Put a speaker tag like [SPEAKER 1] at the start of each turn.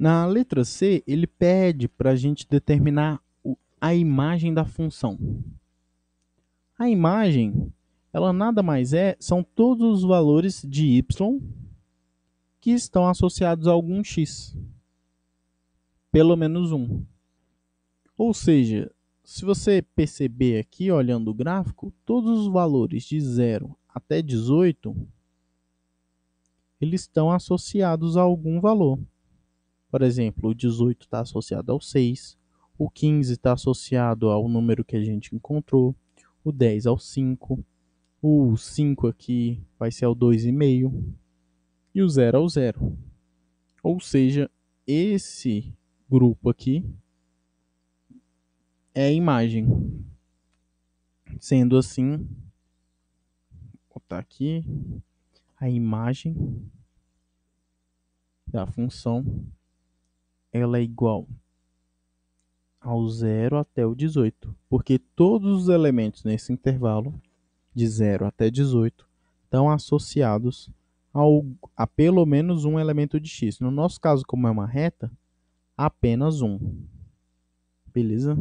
[SPEAKER 1] Na letra C, ele pede para a gente determinar a imagem da função. A imagem, ela nada mais é, são todos os valores de y que estão associados a algum x. Pelo menos um. Ou seja, se você perceber aqui, olhando o gráfico, todos os valores de 0 até 18, eles estão associados a algum valor. Por exemplo, o 18 está associado ao 6, o 15 está associado ao número que a gente encontrou, o 10 ao 5, o 5 aqui vai ser ao 2,5 e o 0 ao 0. Ou seja, esse grupo aqui é a imagem. Sendo assim, vou botar aqui a imagem da função ela é igual ao zero até o 18, porque todos os elementos nesse intervalo, de 0 até 18, estão associados ao, a pelo menos um elemento de x. No nosso caso, como é uma reta, apenas um. Beleza?